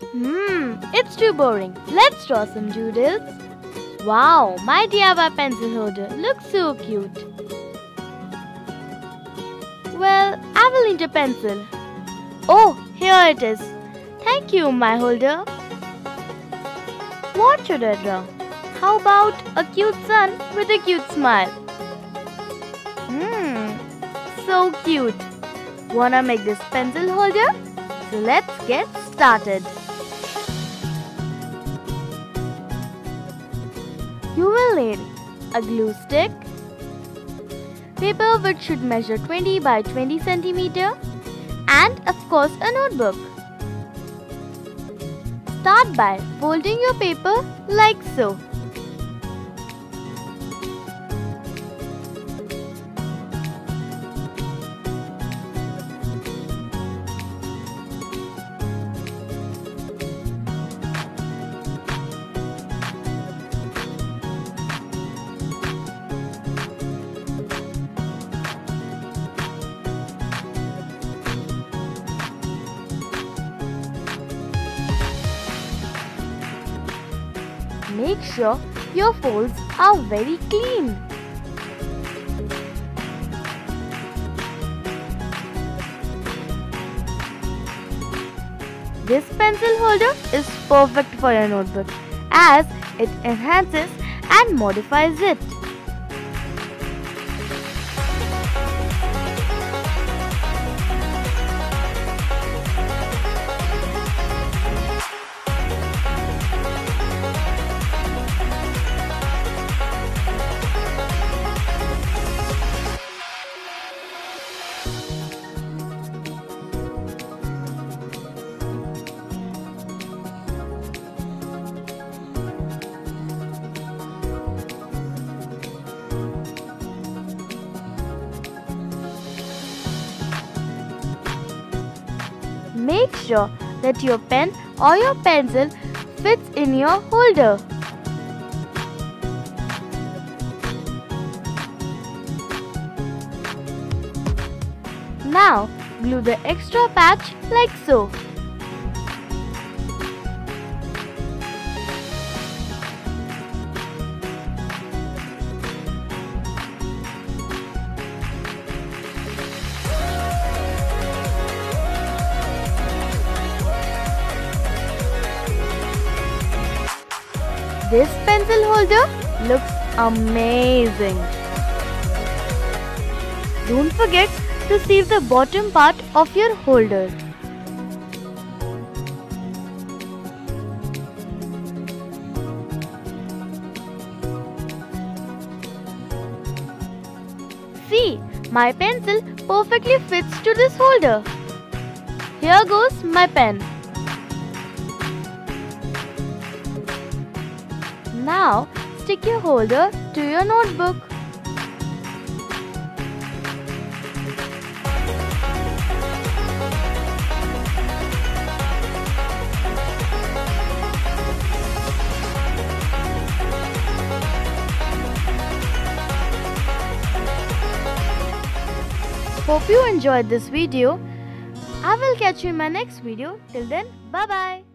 Hmm, it's too boring. Let's draw some doodles. Wow, my DIY pencil holder looks so cute. Well, I will need a pencil. Oh, here it is. Thank you, my holder. What should I draw? How about a cute sun with a cute smile? Hmm, so cute. Wanna make this pencil holder? Let's get started. You will need a glue stick, paper which should measure 20 by 20 centimeter, and of course a notebook. Start by folding your paper like so. Make sure your folds are very clean. This pencil holder is perfect for your notebook as it enhances and modifies it. Make sure that your pen or your pencil fits in your holder. Now glue the extra patch like so. This pencil holder looks amazing. Don't forget to seal the bottom part of your holder. See, my pencil perfectly fits to this holder. Here goes my pen. Now, stick your holder to your notebook. Hope you enjoyed this video. I will catch you in my next video. Till then, bye bye.